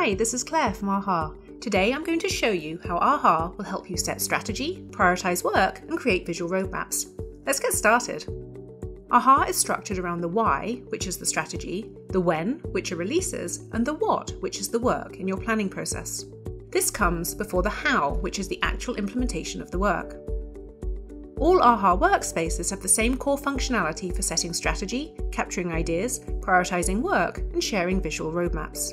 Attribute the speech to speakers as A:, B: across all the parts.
A: Hi, this is Claire from AHA. Today I'm going to show you how AHA will help you set strategy, prioritise work, and create visual roadmaps. Let's get started. AHA is structured around the why, which is the strategy, the when, which are releases, and the what, which is the work in your planning process. This comes before the how, which is the actual implementation of the work. All AHA workspaces have the same core functionality for setting strategy, capturing ideas, prioritising work, and sharing visual roadmaps.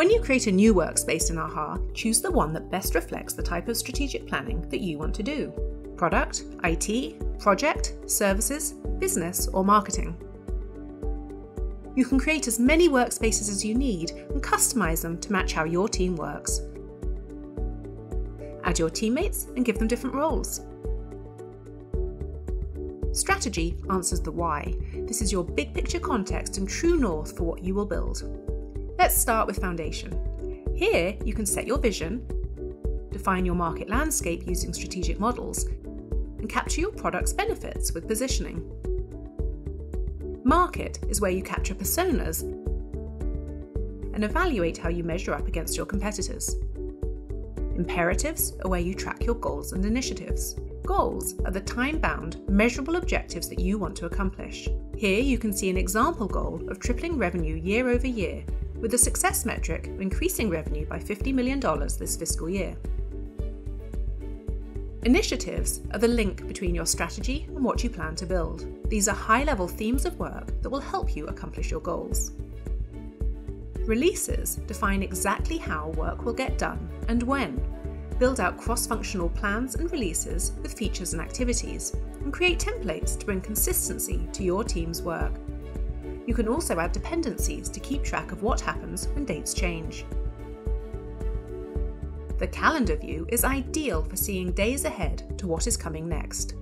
A: When you create a new workspace in AHA, choose the one that best reflects the type of strategic planning that you want to do product, IT, project, services, business, or marketing. You can create as many workspaces as you need and customize them to match how your team works. Add your teammates and give them different roles. Strategy answers the why. This is your big picture context and true north for what you will build. Let's start with foundation. Here, you can set your vision, define your market landscape using strategic models, and capture your product's benefits with positioning. Market is where you capture personas and evaluate how you measure up against your competitors. Imperatives are where you track your goals and initiatives. Goals are the time bound, measurable objectives that you want to accomplish. Here you can see an example goal of tripling revenue year over year with the success metric increasing revenue by $50 million this fiscal year. Initiatives are the link between your strategy and what you plan to build. These are high level themes of work that will help you accomplish your goals. Releases define exactly how work will get done and when. Build out cross functional plans and releases with features and activities, and create templates to bring consistency to your team's work. You can also add dependencies to keep track of what happens when dates change. The calendar view is ideal for seeing days ahead to what is coming next.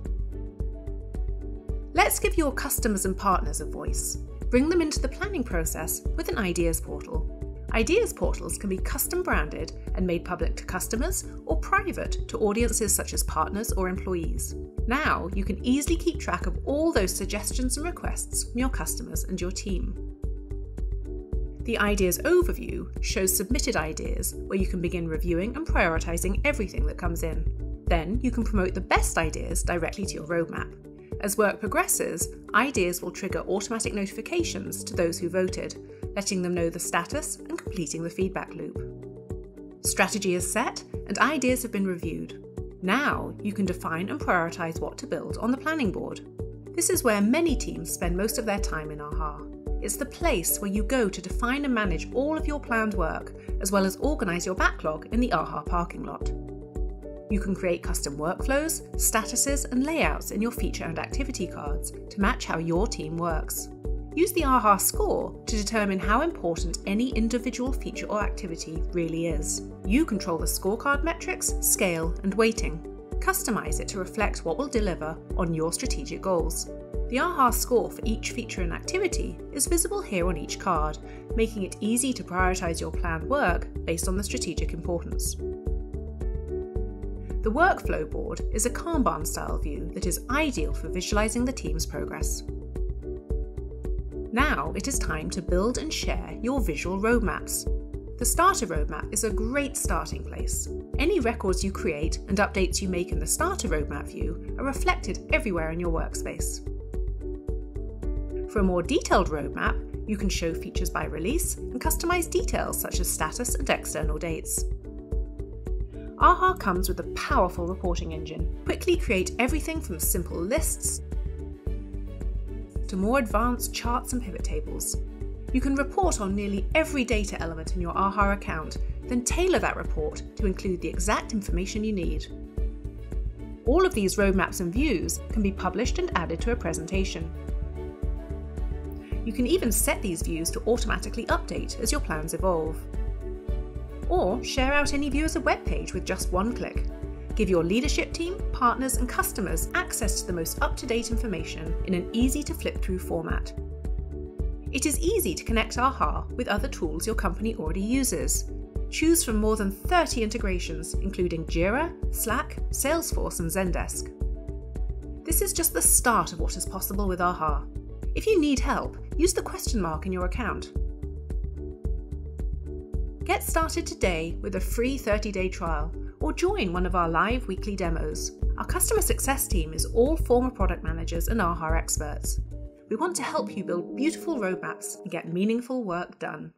A: Let's give your customers and partners a voice. Bring them into the planning process with an ideas portal. Ideas portals can be custom branded and made public to customers or private to audiences such as partners or employees. Now you can easily keep track of all those suggestions and requests from your customers and your team. The Ideas Overview shows submitted ideas where you can begin reviewing and prioritising everything that comes in. Then you can promote the best ideas directly to your roadmap. As work progresses, ideas will trigger automatic notifications to those who voted, letting them know the status and completing the feedback loop. Strategy is set and ideas have been reviewed. Now you can define and prioritise what to build on the planning board. This is where many teams spend most of their time in AHA. It's the place where you go to define and manage all of your planned work, as well as organise your backlog in the AHA parking lot. You can create custom workflows, statuses, and layouts in your feature and activity cards to match how your team works. Use the AHA score to determine how important any individual feature or activity really is. You control the scorecard metrics, scale, and weighting. Customize it to reflect what will deliver on your strategic goals. The AHA score for each feature and activity is visible here on each card, making it easy to prioritize your planned work based on the strategic importance. The workflow board is a Kanban style view that is ideal for visualizing the team's progress. Now it is time to build and share your visual roadmaps. The starter roadmap is a great starting place. Any records you create and updates you make in the starter roadmap view are reflected everywhere in your workspace. For a more detailed roadmap, you can show features by release and customize details such as status and external dates. AHA comes with a powerful reporting engine. Quickly create everything from simple lists to more advanced charts and pivot tables. You can report on nearly every data element in your AHA account, then tailor that report to include the exact information you need. All of these roadmaps and views can be published and added to a presentation. You can even set these views to automatically update as your plans evolve or share out any view as a web page with just one click. Give your leadership team, partners, and customers access to the most up to date information in an easy to flip through format. It is easy to connect AHA with other tools your company already uses. Choose from more than 30 integrations, including Jira, Slack, Salesforce, and Zendesk. This is just the start of what is possible with AHA. If you need help, use the question mark in your account Get started today with a free 30 day trial or join one of our live weekly demos. Our customer success team is all former product managers and AHA experts. We want to help you build beautiful roadmaps and get meaningful work done.